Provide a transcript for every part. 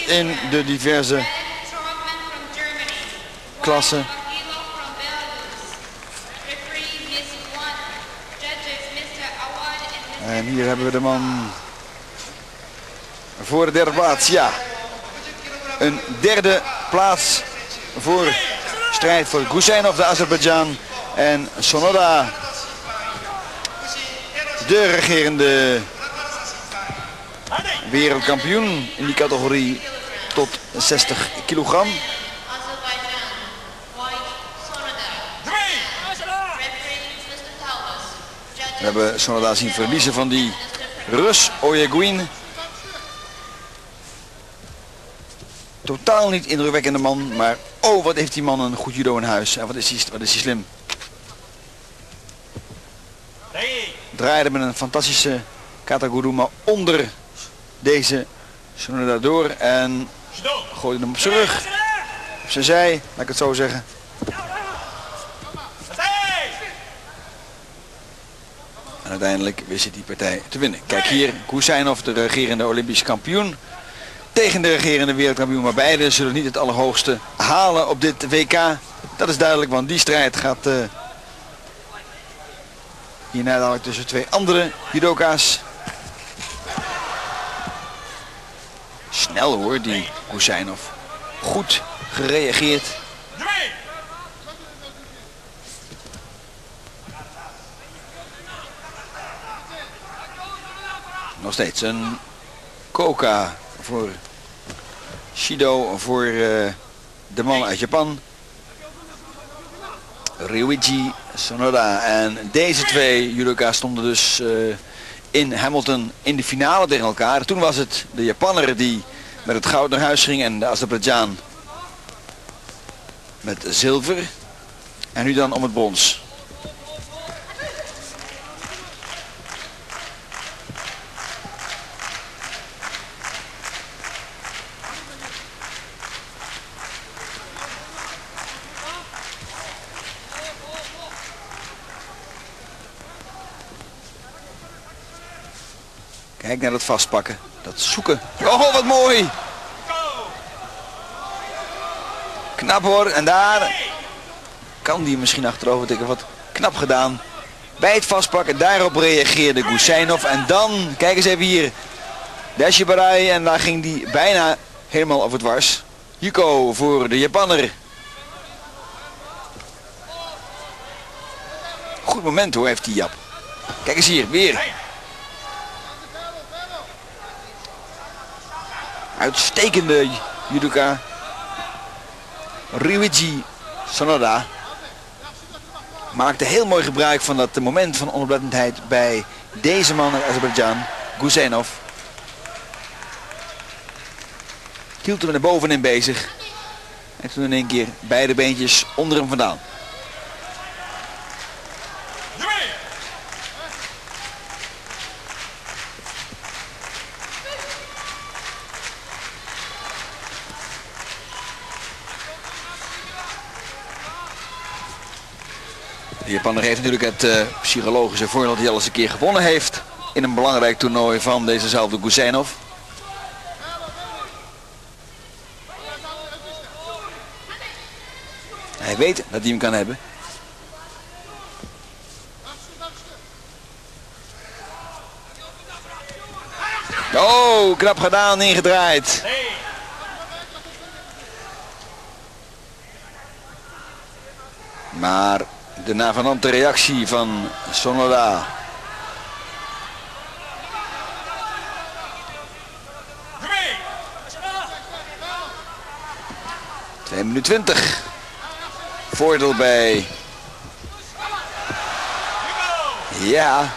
in de diverse klassen. En hier hebben we de man voor de derde plaats. Ja, een derde plaats voor strijd voor Gusenov, de Azerbeidzjan. En Sonoda, de regerende wereldkampioen in die categorie tot 60 kilogram. We hebben Sonoda zien verliezen van die Rus Oyeguin. Totaal niet indrukwekkende man, maar oh wat heeft die man een goed judo in huis. En wat is hij, wat is hij slim. Draaide met een fantastische kataguru, maar onder deze Sonoda door en gooide hem op zijn rug. Op zijn zij, laat ik het zo zeggen. En uiteindelijk wist hij die partij te winnen. Kijk hier, Kousijnov, de regerende Olympisch kampioen. Tegen de regerende wereldkampioen. Maar beide zullen niet het allerhoogste halen op dit WK. Dat is duidelijk, want die strijd gaat uh, hierna dadelijk tussen twee andere judoka's. Snel hoor, die Kousijnov. Goed gereageerd. Nog steeds een Koka voor Shido voor uh, de man uit Japan. Ryuichi Sonoda. En deze twee judoka stonden dus uh, in Hamilton in de finale tegen elkaar. Toen was het de Japanner die met het goud naar huis ging en de Azerbeidzjan met zilver. En nu dan om het brons. Kijk naar dat vastpakken. Dat zoeken. Oh, wat mooi. Knap hoor. En daar kan die misschien achterover tikken. Wat knap gedaan. Bij het vastpakken. Daarop reageerde Guseinov. En dan, kijk eens even hier. Deshibarai. En daar ging die bijna helemaal over dwars. Yuko voor de Japanner. Goed moment hoor, heeft die Jap. Kijk eens hier, weer. Uitstekende judoka. Ryuichi Sonoda maakte heel mooi gebruik van dat moment van onoplettendheid bij deze man uit Azerbeidzjan, Guzenov. Hield hem er bovenin bezig. En toen in één keer beide beentjes onder hem vandaan. De Japaner heeft natuurlijk het uh, psychologische voordeel dat hij al eens een keer gewonnen heeft. In een belangrijk toernooi van dezezelfde Guzenov. Hij weet dat hij hem kan hebben. Oh, knap gedaan, ingedraaid. Maar de navenante reactie van Sonoda. Twee minuten 20. Voordeel bij. Ja.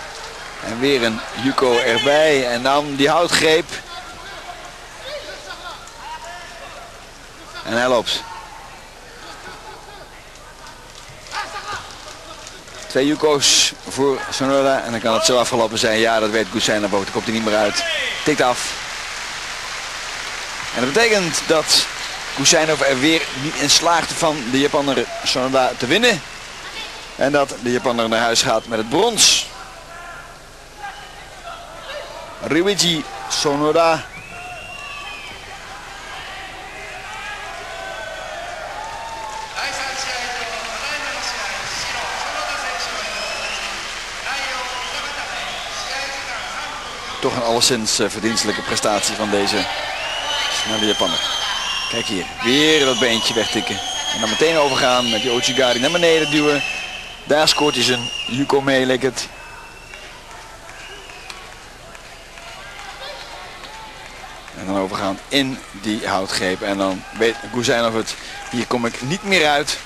En weer een Yuko erbij. En dan die houtgreep. En hij loopt. Twee Yukos voor Sonoda. En dan kan het zo afgelopen zijn. Ja, dat weet Goussain boven. Dan komt hij niet meer uit. Tikt af. En dat betekent dat Kusainov er weer niet in slaagt van de Japanner Sonoda te winnen. En dat de Japanner naar huis gaat met het brons. Ryuichi Sonoda. Toch een alleszins eh, verdienstelijke prestatie van deze snelle Japaner. Kijk hier, weer dat beentje wegtikken. En dan meteen overgaan met die Ochigari naar beneden duwen. Daar scoort hij zijn Yuko mee, het. En dan overgaan in die houtgreep. En dan weet Guzijnov het, hier kom ik niet meer uit.